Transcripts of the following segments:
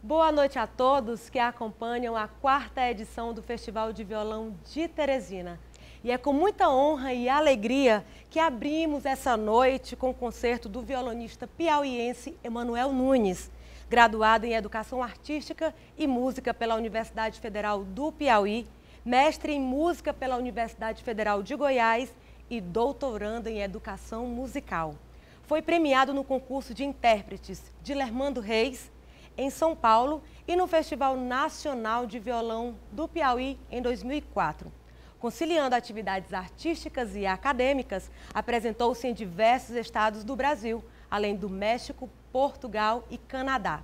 Boa noite a todos que acompanham a quarta edição do Festival de Violão de Teresina. E é com muita honra e alegria que abrimos essa noite com o concerto do violonista piauiense Emanuel Nunes, graduado em Educação Artística e Música pela Universidade Federal do Piauí, mestre em Música pela Universidade Federal de Goiás e doutorando em Educação Musical. Foi premiado no concurso de intérpretes de Lermando Reis, em São Paulo, e no Festival Nacional de Violão do Piauí, em 2004. Conciliando atividades artísticas e acadêmicas, apresentou-se em diversos estados do Brasil, além do México, Portugal e Canadá.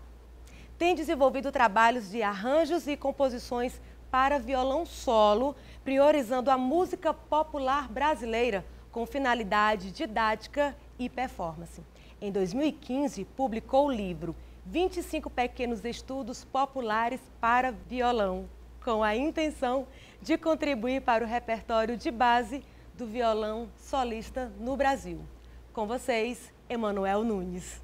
Tem desenvolvido trabalhos de arranjos e composições para violão solo, priorizando a música popular brasileira com finalidade didática e performance. Em 2015, publicou o livro 25 Pequenos Estudos Populares para Violão, com a intenção de contribuir para o repertório de base do violão solista no Brasil. Com vocês, Emanuel Nunes.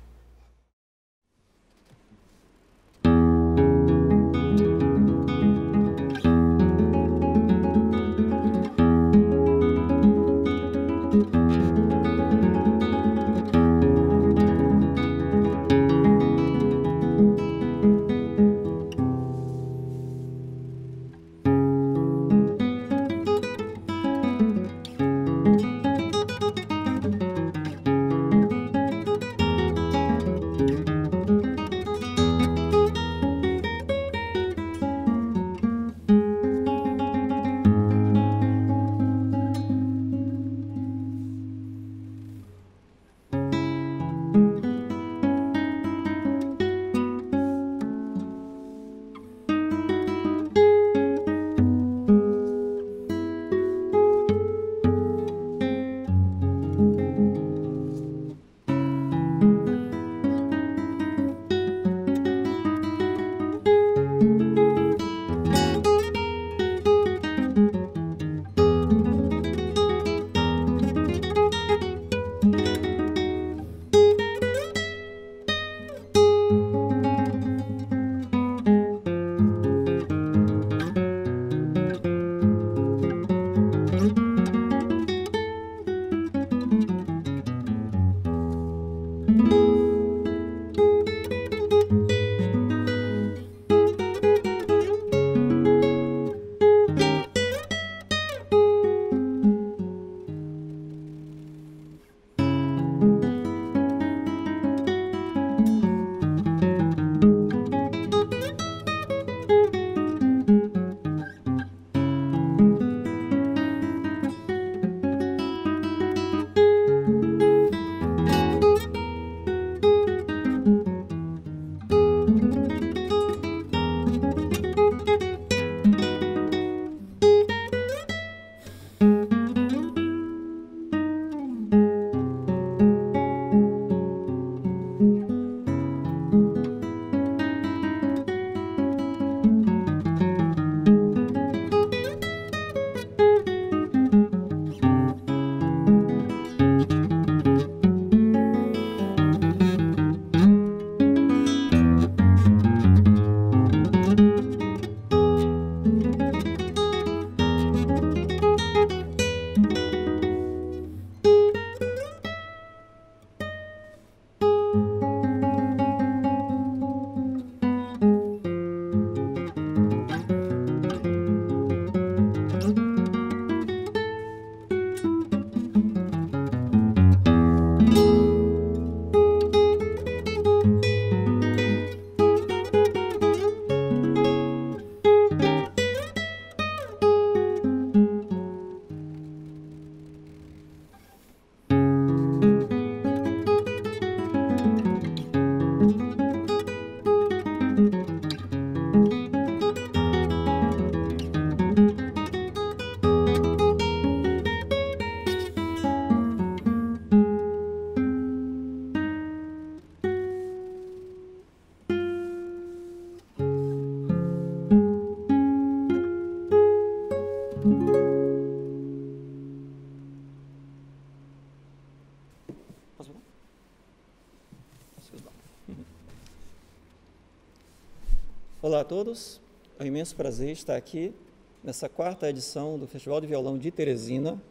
Todos, é um imenso prazer estar aqui nessa quarta edição do Festival de Violão de Teresina,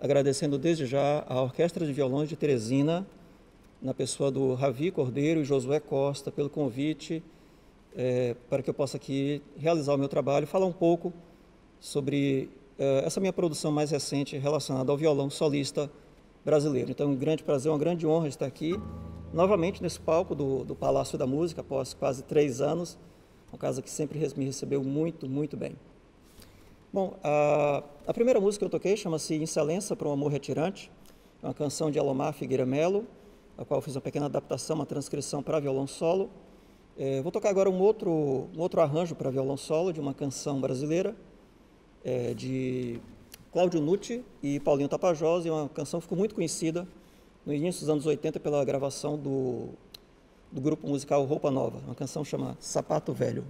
agradecendo desde já a Orquestra de Violões de Teresina, na pessoa do Ravi Cordeiro e Josué Costa, pelo convite é, para que eu possa aqui realizar o meu trabalho, falar um pouco sobre é, essa minha produção mais recente relacionada ao violão solista brasileiro. Então, é um grande prazer, uma grande honra estar aqui novamente nesse palco do, do Palácio da Música, após quase três anos, uma casa que sempre me recebeu muito, muito bem. Bom, a, a primeira música que eu toquei chama-se Excelência para um Amor Retirante, é uma canção de Alomar Figueira Melo, a qual eu fiz uma pequena adaptação, uma transcrição para violão solo. É, vou tocar agora um outro, um outro arranjo para violão solo de uma canção brasileira, é, de Cláudio Nucci e Paulinho Tapajós, e uma canção que ficou muito conhecida no início dos anos 80 pela gravação do do grupo musical Roupa Nova, uma canção chamada Sapato Velho.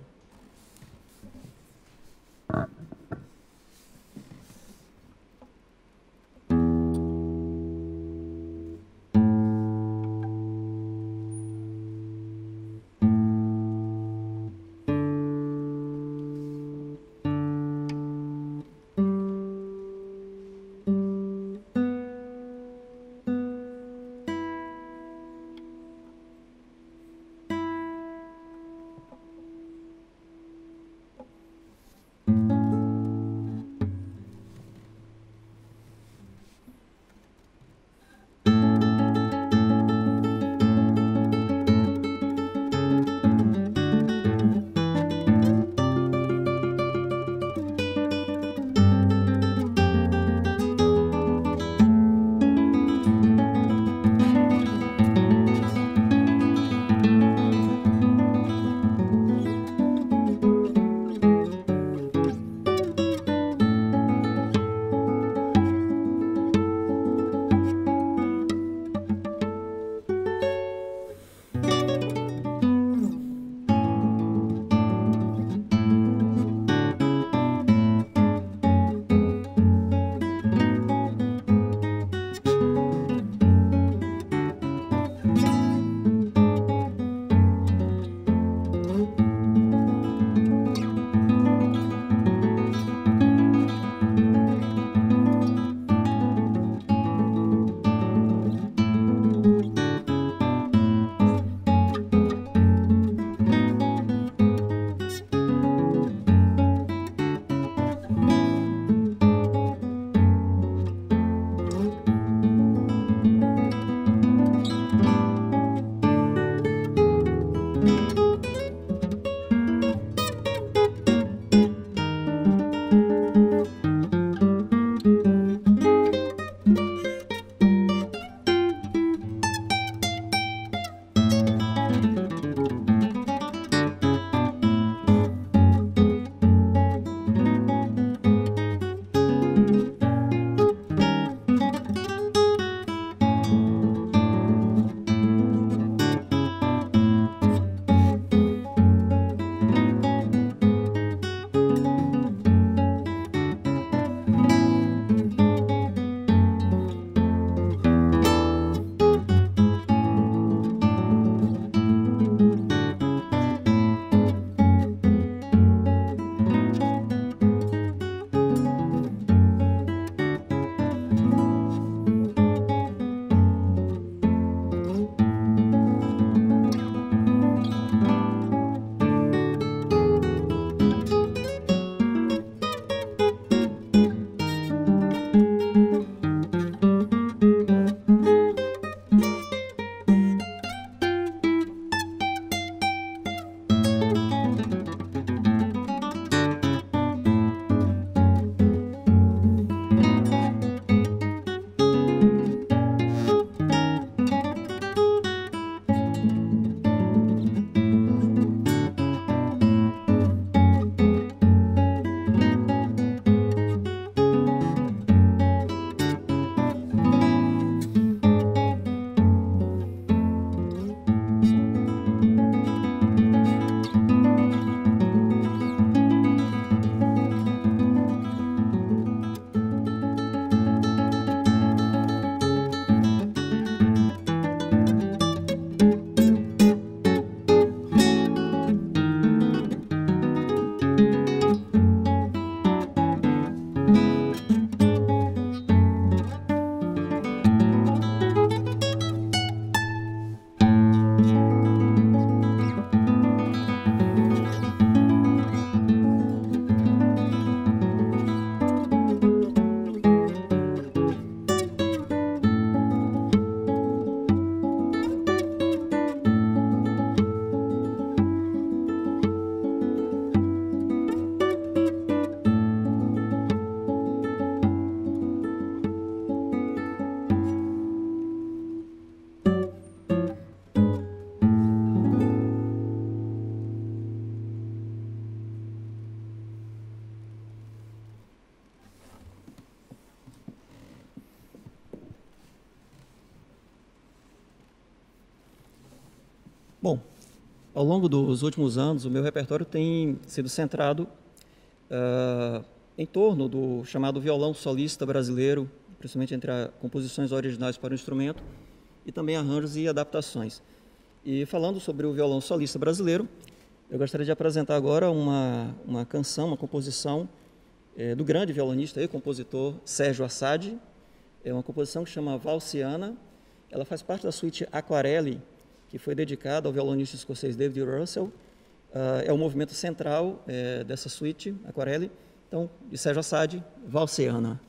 Ao longo dos últimos anos, o meu repertório tem sido centrado uh, em torno do chamado violão solista brasileiro, principalmente entre composições originais para o instrumento e também arranjos e adaptações. E falando sobre o violão solista brasileiro, eu gostaria de apresentar agora uma, uma canção, uma composição é, do grande violonista e compositor Sérgio Assad. É uma composição que chama Valsiana. Ela faz parte da suíte Aquarelli, que foi dedicada ao violonista escocês David Russell. Uh, é o movimento central é, dessa suíte Aquarelli. Então, de Sérgio Assad, Valsiana.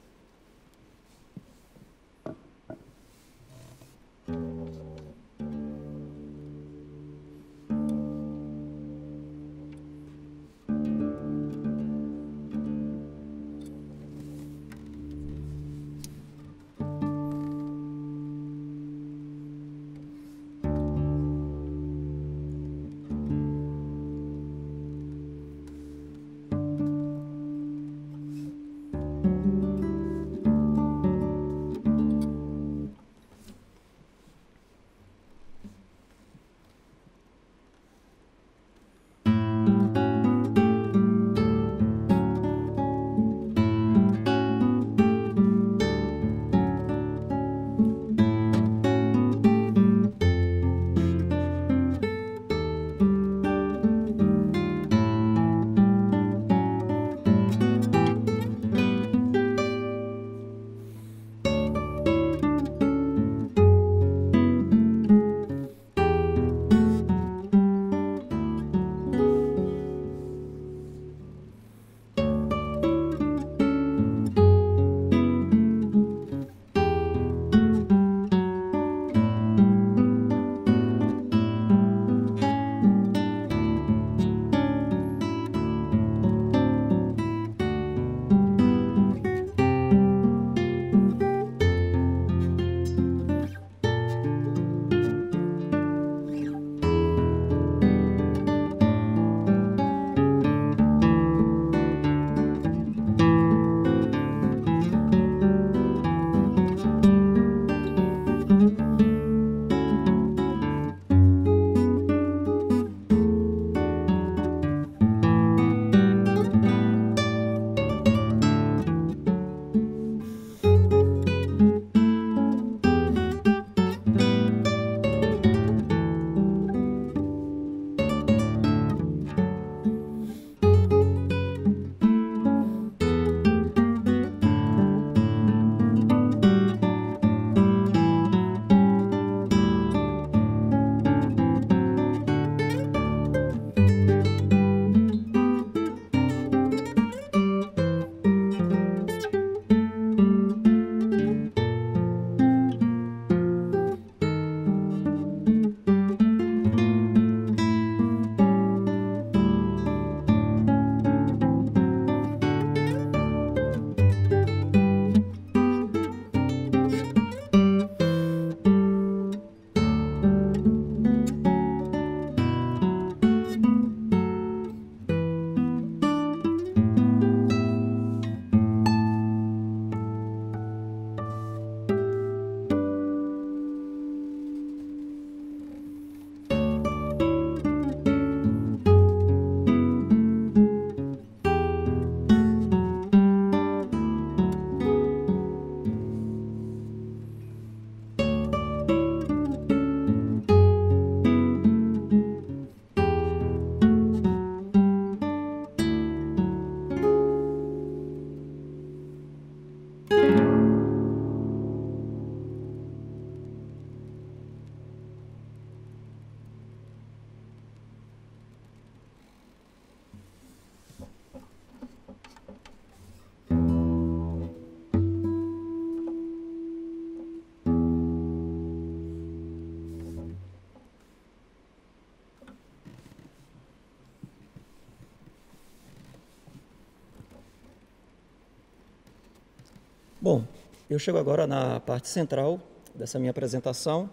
Bom, eu chego agora na parte central dessa minha apresentação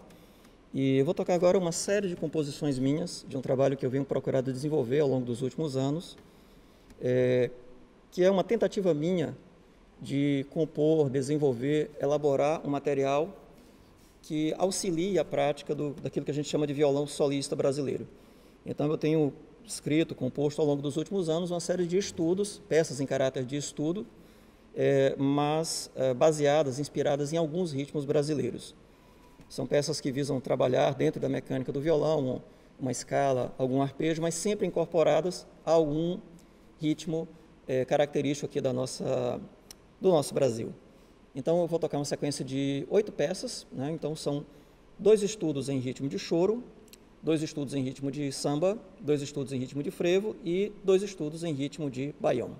e vou tocar agora uma série de composições minhas, de um trabalho que eu venho procurado desenvolver ao longo dos últimos anos, é, que é uma tentativa minha de compor, desenvolver, elaborar um material que auxilie a prática do, daquilo que a gente chama de violão solista brasileiro. Então, eu tenho escrito, composto ao longo dos últimos anos uma série de estudos, peças em caráter de estudo, é, mas é, baseadas, inspiradas em alguns ritmos brasileiros. São peças que visam trabalhar dentro da mecânica do violão, uma escala, algum arpejo, mas sempre incorporadas a algum ritmo é, característico aqui da nossa, do nosso Brasil. Então, eu vou tocar uma sequência de oito peças, né? então são dois estudos em ritmo de choro, dois estudos em ritmo de samba, dois estudos em ritmo de frevo e dois estudos em ritmo de baião.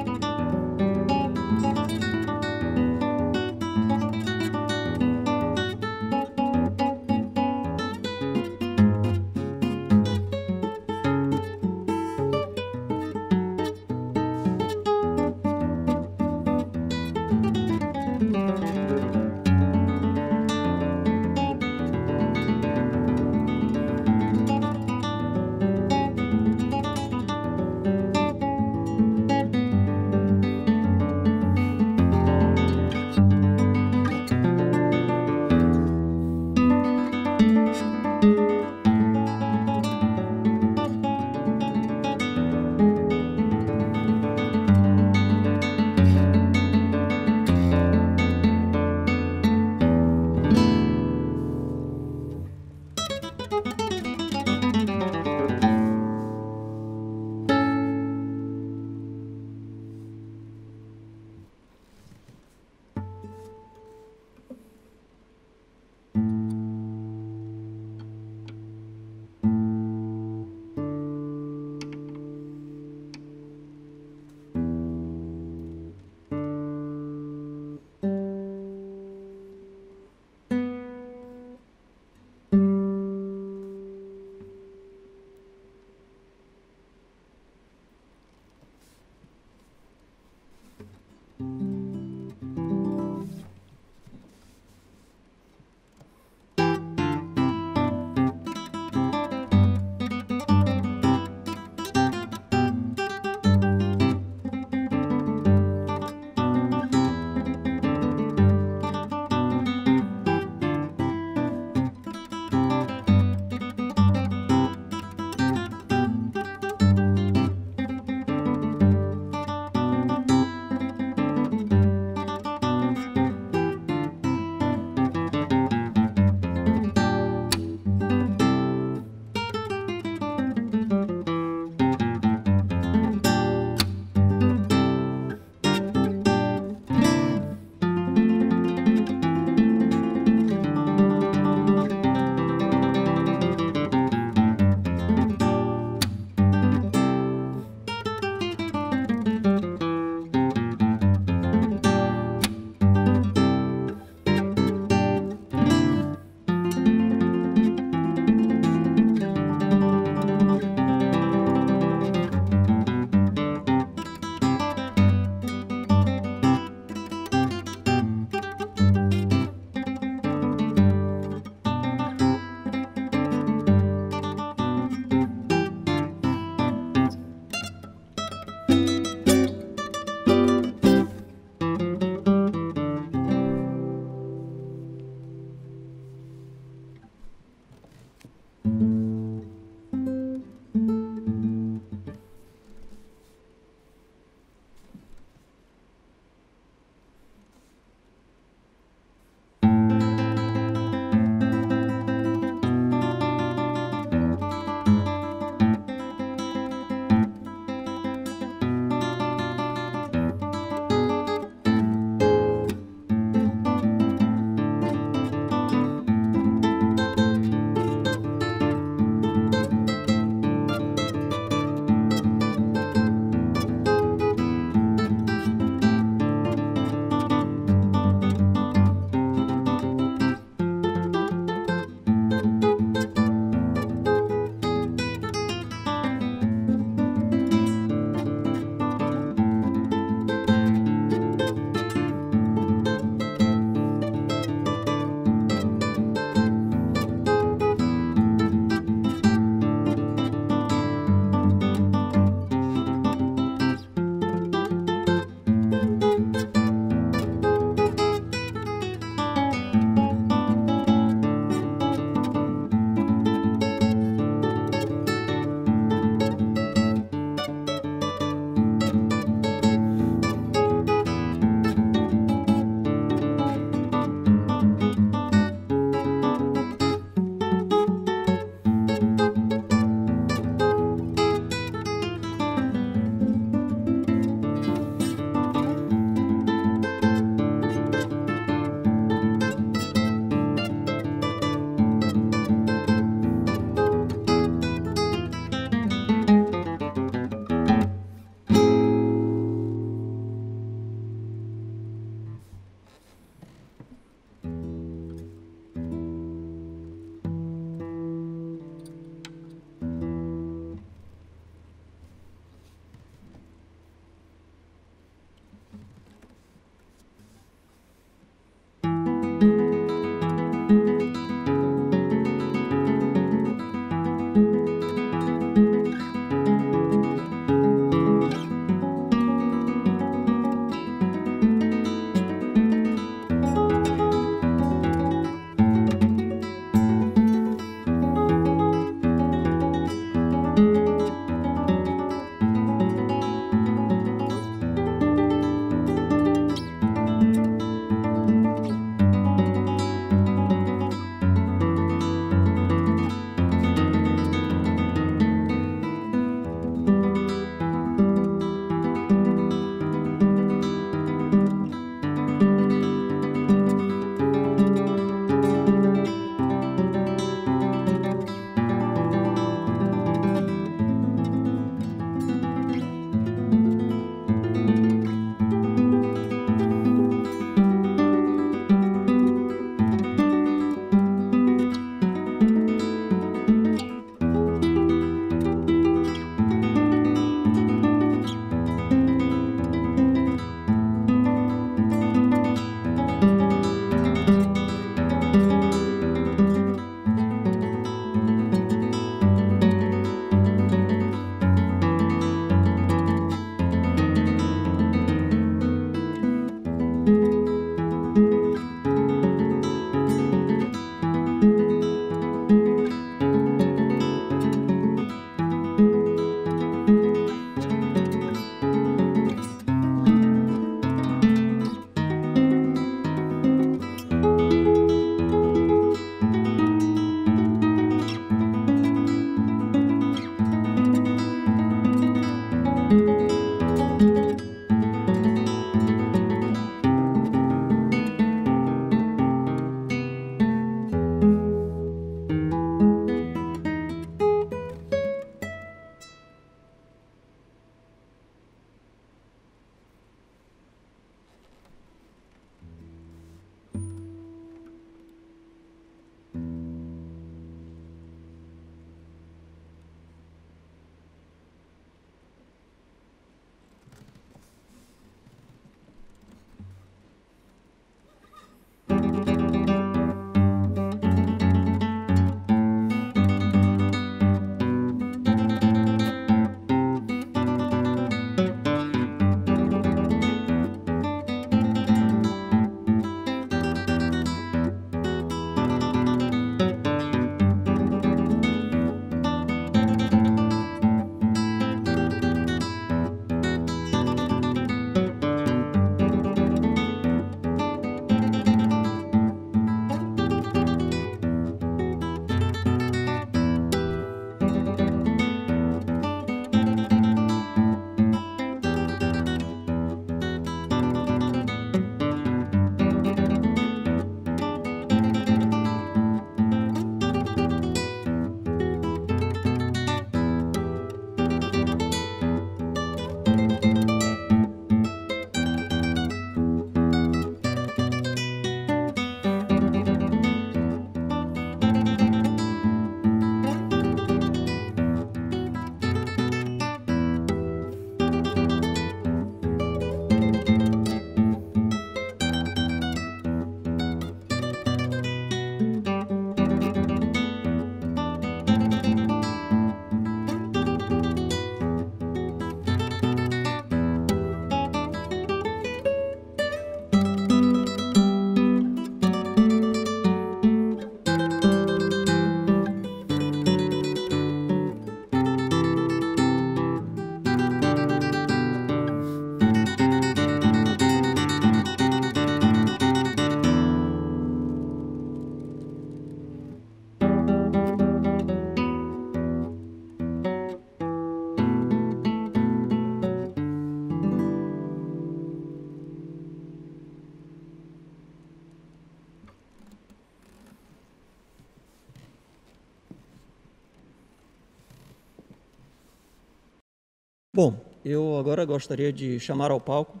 Eu agora gostaria de chamar ao palco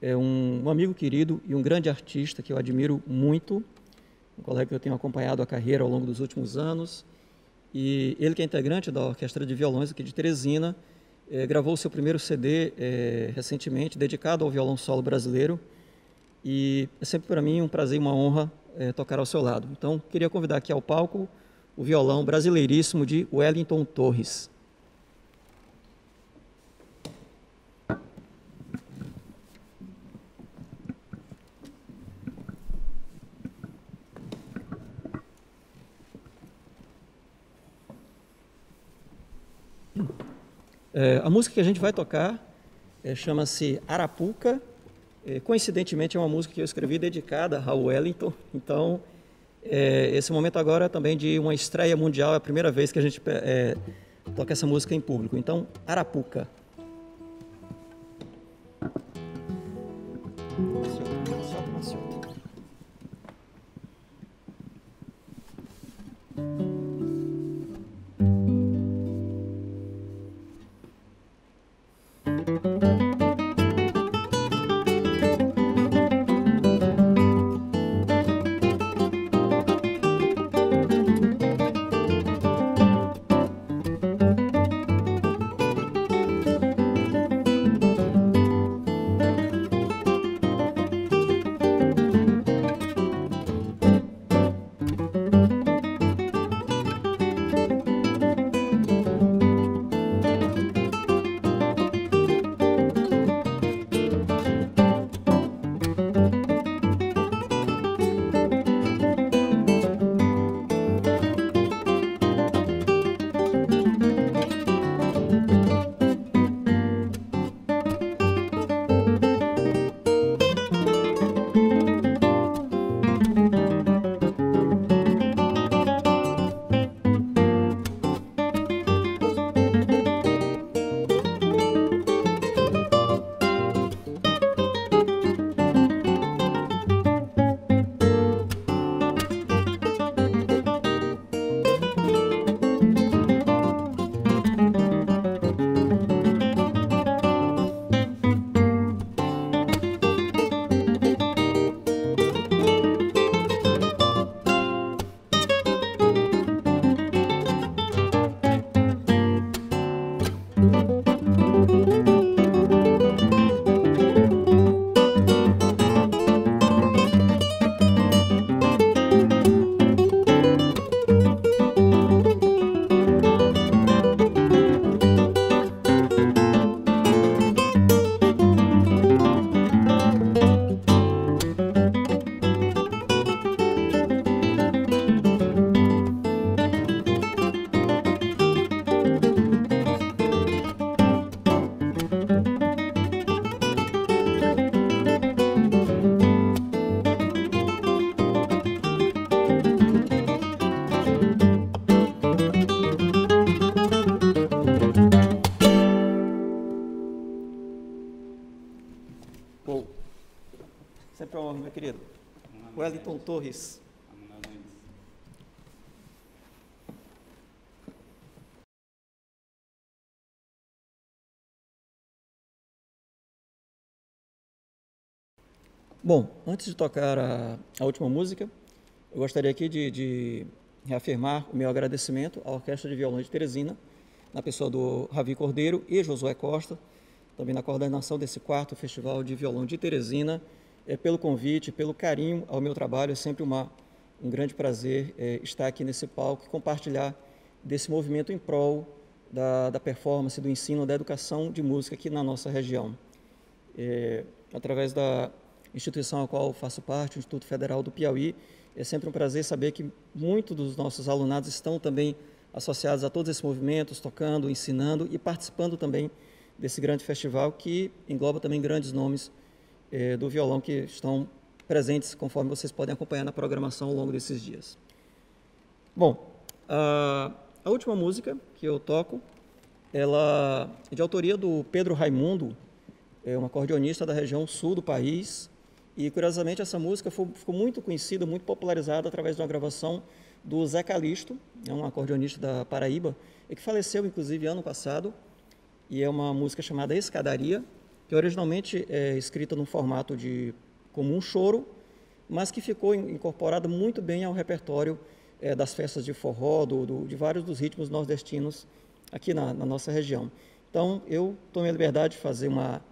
é um, um, amigo querido e um grande artista que eu admiro muito, um colega que eu tenho acompanhado a carreira ao longo dos últimos anos, e ele que é integrante da Orquestra de Violões aqui de Teresina, é, gravou seu primeiro CD é, recentemente, dedicado ao violão solo brasileiro, e é sempre para mim um prazer e uma honra é, tocar ao seu lado. Então, queria convidar aqui ao palco o violão brasileiríssimo de Wellington Torres. É, a música que a gente vai tocar é, chama-se Arapuca. É, coincidentemente, é uma música que eu escrevi dedicada a Wellington. Então, é, esse momento agora é também de uma estreia mundial, é a primeira vez que a gente é, toca essa música em público. Então, Arapuca. Torres. Bom, antes de tocar a, a última música, eu gostaria aqui de, de, reafirmar o meu agradecimento à Orquestra de Violão de Teresina, na pessoa do Ravi Cordeiro e Josué Costa, também na coordenação desse quarto Festival de Violão de Teresina, é, pelo convite, pelo carinho ao meu trabalho. É sempre uma, um grande prazer é, estar aqui nesse palco e compartilhar desse movimento em prol da, da performance, do ensino, da educação de música aqui na nossa região. É, através da instituição a qual faço parte, o Instituto Federal do Piauí, é sempre um prazer saber que muitos dos nossos alunados estão também associados a todos esses movimentos, tocando, ensinando e participando também desse grande festival que engloba também grandes nomes eh, do violão que estão presentes, conforme vocês podem acompanhar na programação ao longo desses dias. Bom, a, a última música que eu toco, ela é de autoria do Pedro Raimundo, é um acordeonista da região sul do país, e curiosamente essa música foi, ficou muito conhecida, muito popularizada através de uma gravação do Zé Calixto, é um acordeonista da Paraíba, e que faleceu inclusive ano passado. e é uma música chamada Escadaria, que originalmente é escrita no formato de como um choro, mas que ficou incorporada muito bem ao repertório é, das festas de forró, do, do, de vários dos ritmos nordestinos aqui na, na nossa região. Então, eu tomei a liberdade de fazer uma,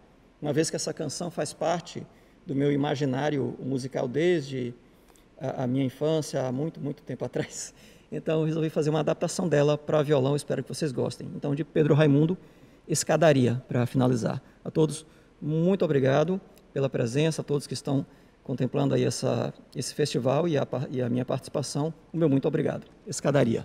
uma vez que essa canção faz parte do meu imaginário musical desde a, a minha infância, há muito, muito tempo atrás. Então, resolvi fazer uma adaptação dela para violão, espero que vocês gostem. Então, de Pedro Raimundo, Escadaria, para finalizar. A todos, muito obrigado pela presença, a todos que estão contemplando aí essa, esse festival e a, e a minha participação. O meu muito obrigado. Escadaria.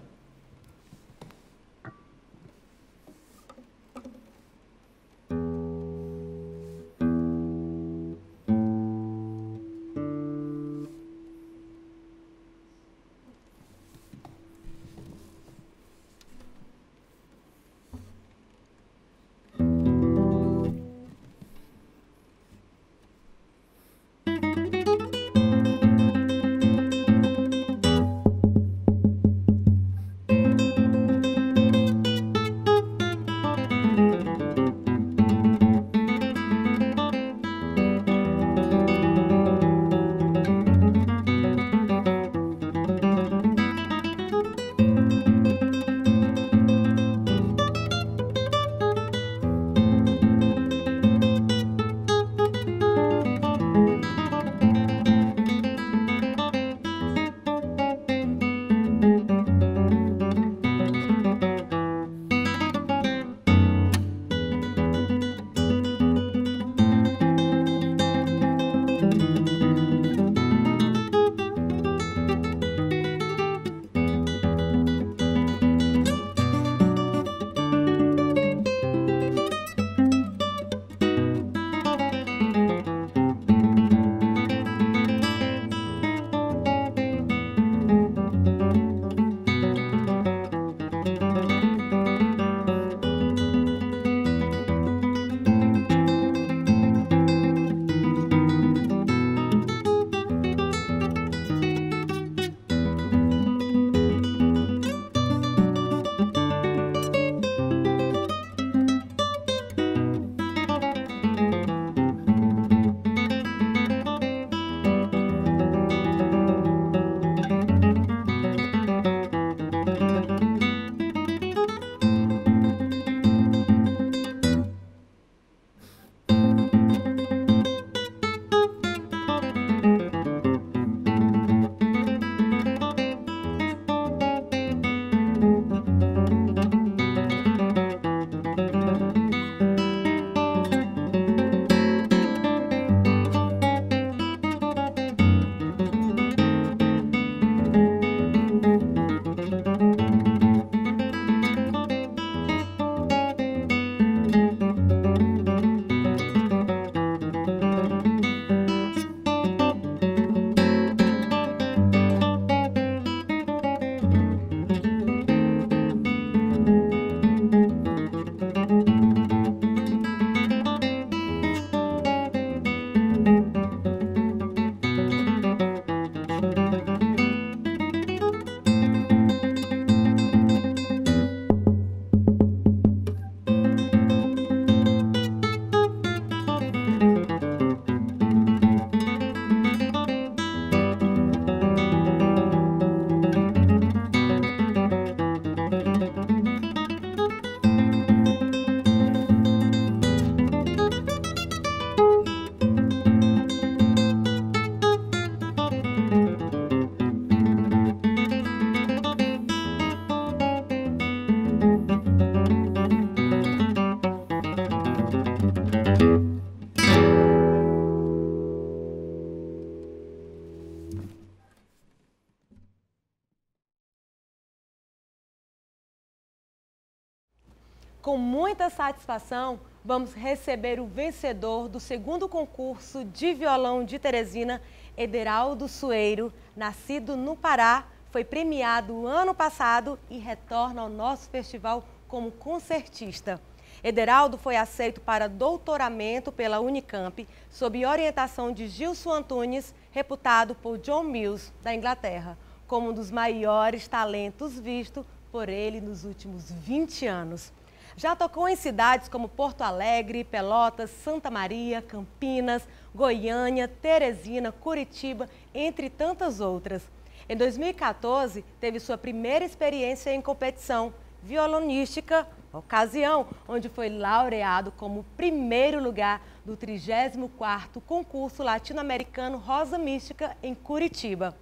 Muita satisfação, vamos receber o vencedor do segundo concurso de violão de Teresina, Ederaldo Sueiro, nascido no Pará, foi premiado ano passado e retorna ao nosso festival como concertista. Ederaldo foi aceito para doutoramento pela Unicamp, sob orientação de Gilson Antunes, reputado por John Mills, da Inglaterra, como um dos maiores talentos visto por ele nos últimos 20 anos. Já tocou em cidades como Porto Alegre, Pelotas, Santa Maria, Campinas, Goiânia, Teresina, Curitiba, entre tantas outras. Em 2014, teve sua primeira experiência em competição violonística, ocasião onde foi laureado como primeiro lugar do 34º concurso latino-americano Rosa Mística em Curitiba.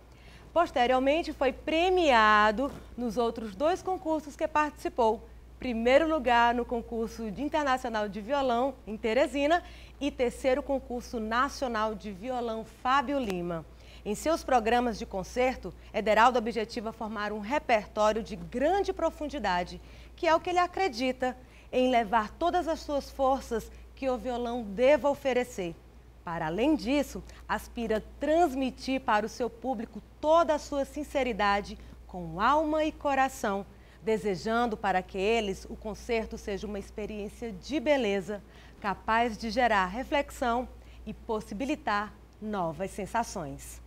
Posteriormente, foi premiado nos outros dois concursos que participou. Primeiro lugar no concurso internacional de violão em Teresina e terceiro concurso nacional de violão Fábio Lima. Em seus programas de concerto, Ederaldo objetiva formar um repertório de grande profundidade, que é o que ele acredita em levar todas as suas forças que o violão deva oferecer. Para além disso, aspira transmitir para o seu público toda a sua sinceridade, com alma e coração, desejando para que eles o concerto seja uma experiência de beleza, capaz de gerar reflexão e possibilitar novas sensações.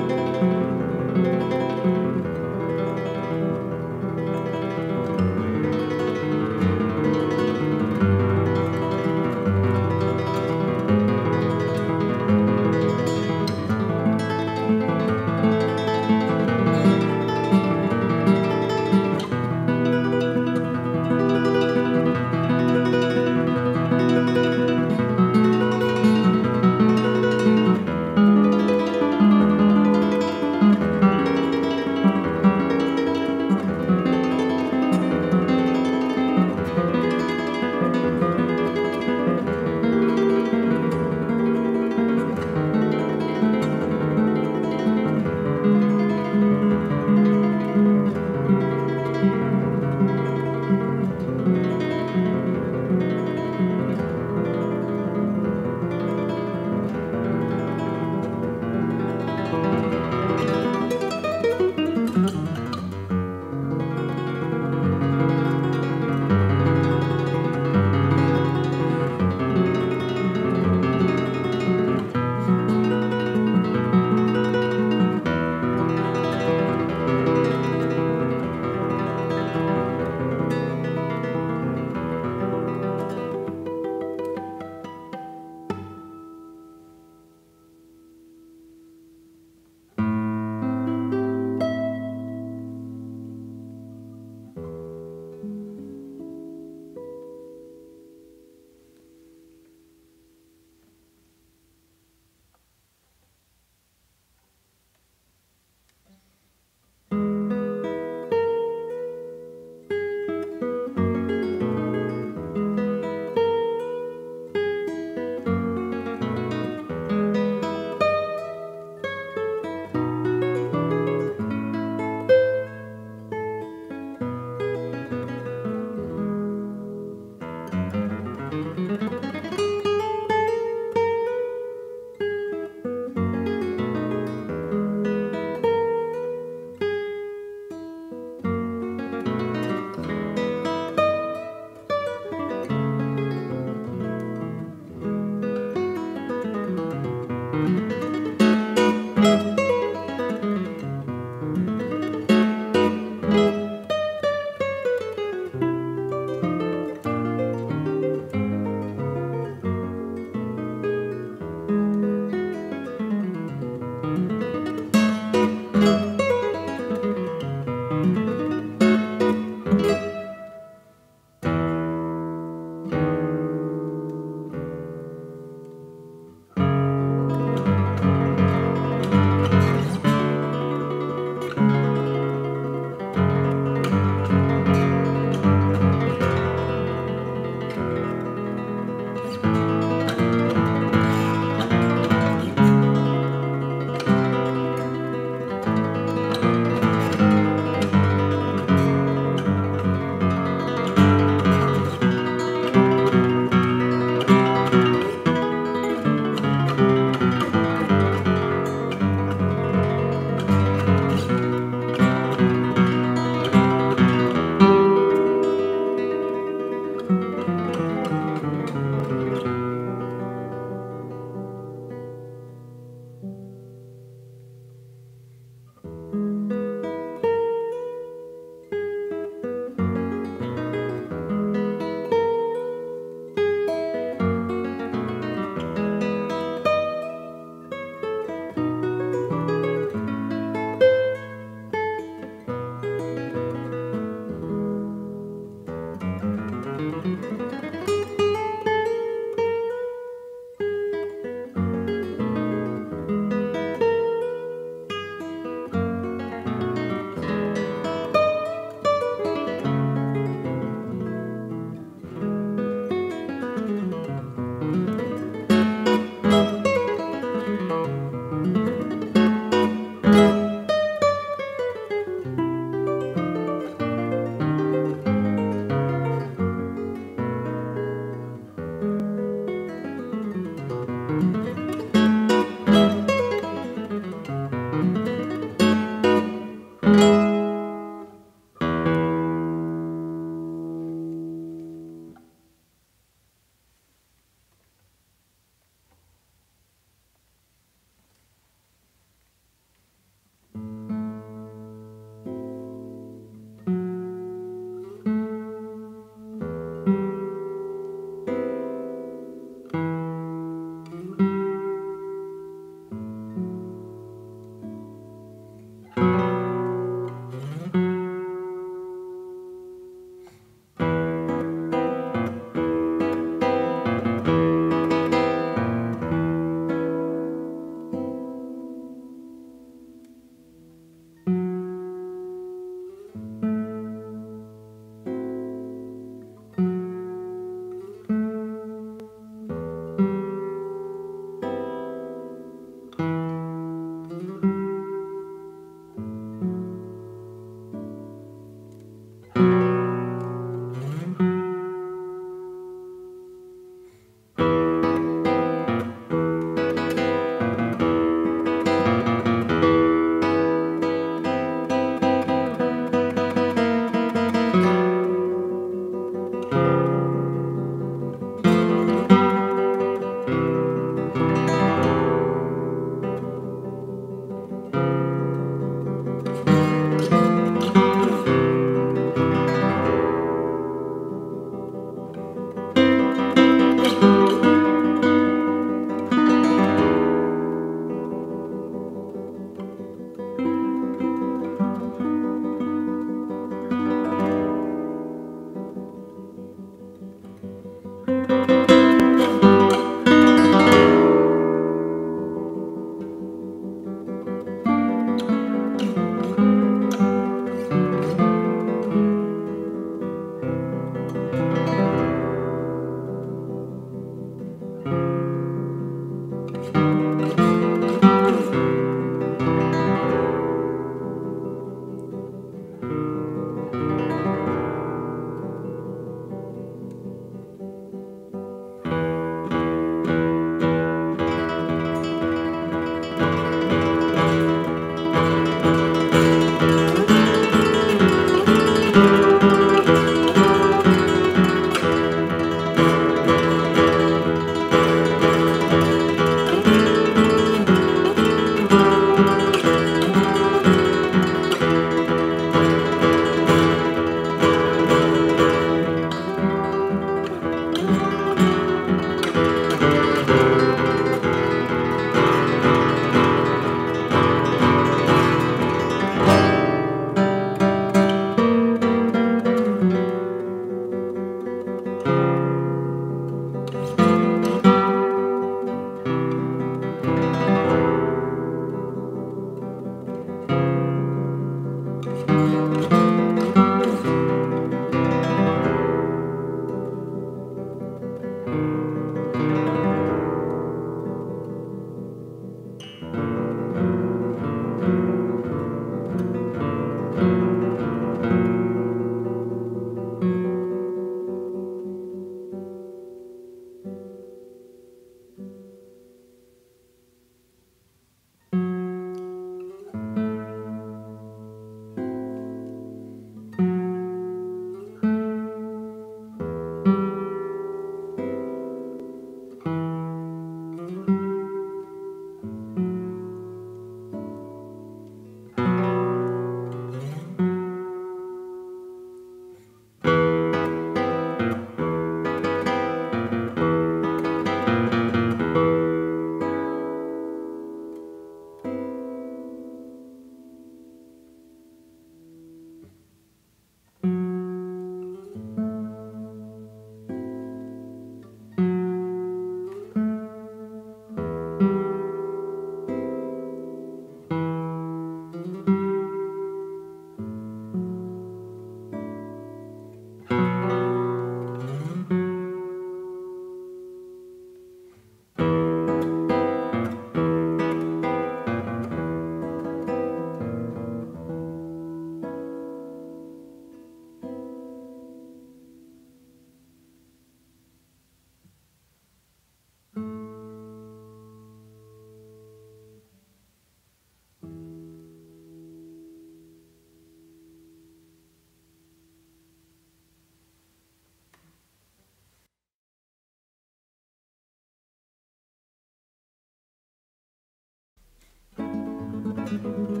嗯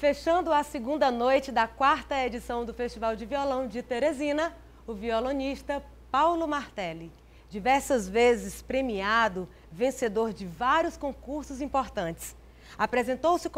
Fechando a segunda noite da quarta edição do Festival de Violão de Teresina, o violonista Paulo Martelli. Diversas vezes premiado, vencedor de vários concursos importantes. Apresentou-se